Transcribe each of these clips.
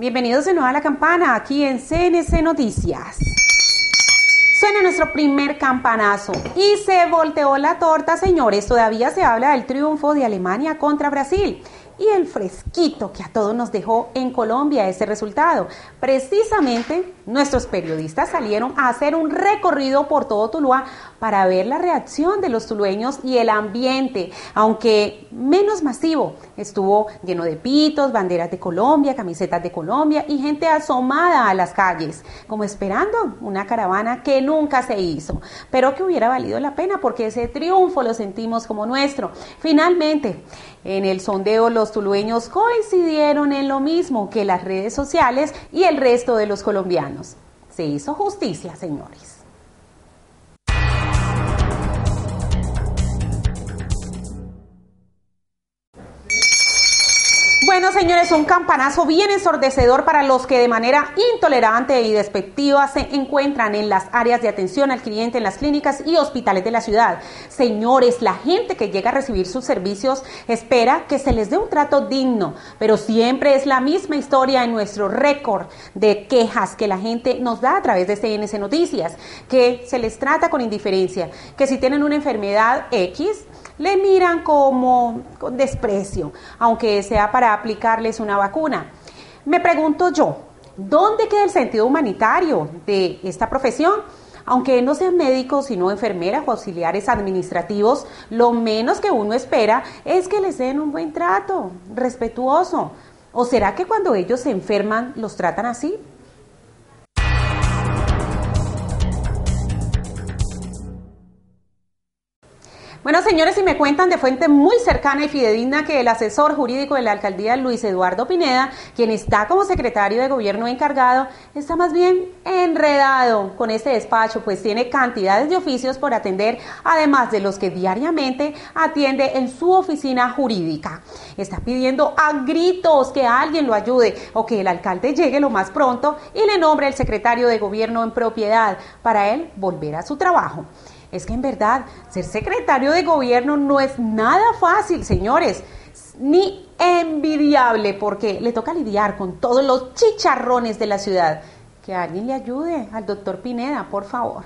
Bienvenidos de nuevo a la campana aquí en CNC Noticias. Suena nuestro primer campanazo y se volteó la torta, señores. Todavía se habla del triunfo de Alemania contra Brasil y el fresquito que a todos nos dejó en Colombia ese resultado. Precisamente nuestros periodistas salieron a hacer un recorrido por todo Tuluá para ver la reacción de los tulueños y el ambiente, aunque menos masivo. Estuvo lleno de pitos, banderas de Colombia, camisetas de Colombia y gente asomada a las calles, como esperando una caravana que nunca se hizo, pero que hubiera valido la pena porque ese triunfo lo sentimos como nuestro. Finalmente, en el sondeo los tulueños coincidieron en lo mismo que las redes sociales y el resto de los colombianos. Se hizo justicia, señores. Bueno, señores, un campanazo bien ensordecedor para los que de manera intolerante y despectiva se encuentran en las áreas de atención al cliente en las clínicas y hospitales de la ciudad. Señores, la gente que llega a recibir sus servicios espera que se les dé un trato digno, pero siempre es la misma historia en nuestro récord de quejas que la gente nos da a través de CNC Noticias, que se les trata con indiferencia, que si tienen una enfermedad X, le miran como con desprecio, aunque sea para aplicarles una vacuna. Me pregunto yo, ¿dónde queda el sentido humanitario de esta profesión? Aunque no sean médicos, sino enfermeras o auxiliares administrativos, lo menos que uno espera es que les den un buen trato, respetuoso. ¿O será que cuando ellos se enferman los tratan así? Bueno, señores, si me cuentan de fuente muy cercana y fidedigna que el asesor jurídico de la alcaldía, Luis Eduardo Pineda, quien está como secretario de gobierno encargado, está más bien enredado con este despacho, pues tiene cantidades de oficios por atender, además de los que diariamente atiende en su oficina jurídica. Está pidiendo a gritos que alguien lo ayude o que el alcalde llegue lo más pronto y le nombre el secretario de gobierno en propiedad para él volver a su trabajo. Es que en verdad ser secretario de gobierno no es nada fácil, señores, ni envidiable, porque le toca lidiar con todos los chicharrones de la ciudad. Que alguien le ayude al doctor Pineda, por favor.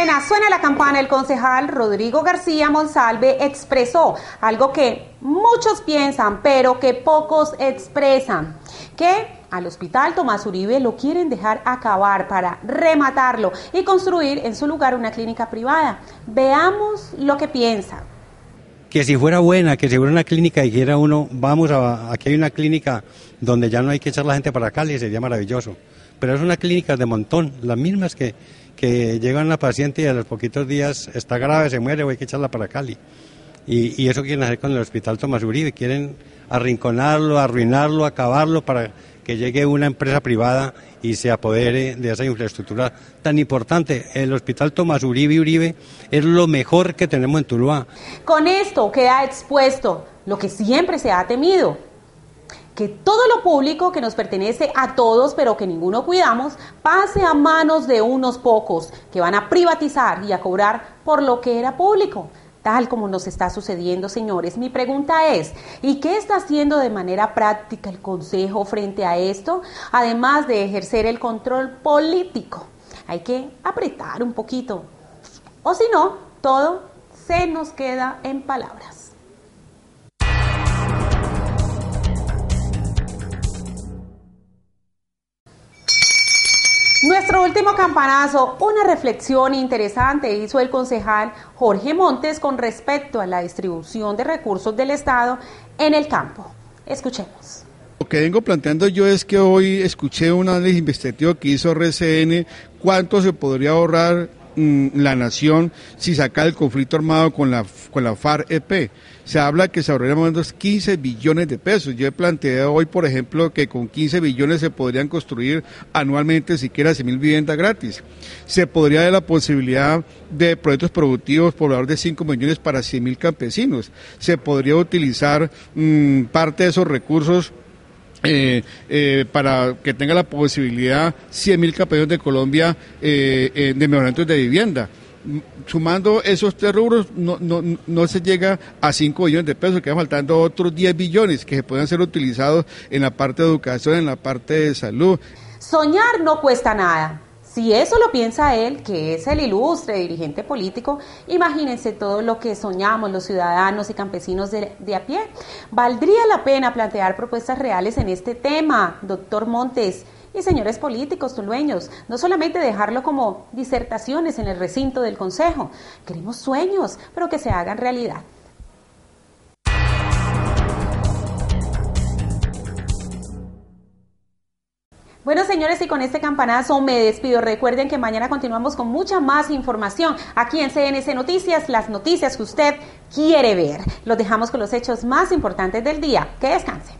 Suena, la campana. El concejal Rodrigo García Monsalve expresó algo que muchos piensan, pero que pocos expresan, que al hospital Tomás Uribe lo quieren dejar acabar para rematarlo y construir en su lugar una clínica privada. Veamos lo que piensa. Que si fuera buena, que si fuera una clínica, dijera uno, vamos a, aquí hay una clínica donde ya no hay que echar la gente para Cali, sería maravilloso. Pero es una clínica de montón, las mismas que que llega una paciente y a los poquitos días está grave, se muere o hay que echarla para Cali. Y, eso quieren hacer con el Hospital Tomás Uribe, quieren arrinconarlo, arruinarlo, acabarlo para que llegue una empresa privada y se apodere de esa infraestructura tan importante. El Hospital Tomás Uribe Uribe es lo mejor que tenemos en Tuluá. Con esto queda expuesto lo que siempre se ha temido, que todo lo público que nos pertenece a todos, pero que ninguno cuidamos, pase a manos de unos pocos que van a privatizar y a cobrar por lo que era público tal como nos está sucediendo, señores. Mi pregunta es, ¿y qué está haciendo de manera práctica el Consejo frente a esto? Además de ejercer el control político. Hay que apretar un poquito. O si no, todo se nos queda en palabras. Último campanazo, una reflexión interesante hizo el concejal Jorge Montes con respecto a la distribución de recursos del Estado en el campo. Escuchemos. Lo que vengo planteando yo es que hoy escuché un análisis investigativo que hizo RCN, cuánto se podría ahorrar la nación si saca el conflicto armado con la, con la FARC-EP se habla que se ahorrarían menos 15 billones de pesos. Yo he planteado hoy, por ejemplo, que con 15 billones se podrían construir anualmente siquiera 100 mil viviendas gratis. Se podría dar la posibilidad de proyectos productivos por valor de 5 millones para 100 mil campesinos. Se podría utilizar mm, parte de esos recursos eh, eh, para que tenga la posibilidad 100 mil campesinos de Colombia eh, de mejoramientos de vivienda sumando esos tres rubros no, no, no se llega a 5 billones de pesos, quedan faltando otros 10 billones que se puedan ser utilizados en la parte de educación, en la parte de salud. Soñar no cuesta nada. Si eso lo piensa él, que es el ilustre dirigente político, imagínense todo lo que soñamos los ciudadanos y campesinos de, de, a pie. Valdría la pena plantear propuestas reales en este tema, doctor Montes y señores políticos tulueños, no solamente dejarlo como disertaciones en el recinto del Consejo. Queremos sueños, pero que se hagan realidad. Bueno, señores, y con este campanazo me despido. Recuerden que mañana continuamos con mucha más información aquí en CNC Noticias, las noticias que usted quiere ver. Los dejamos con los hechos más importantes del día. Que descansen.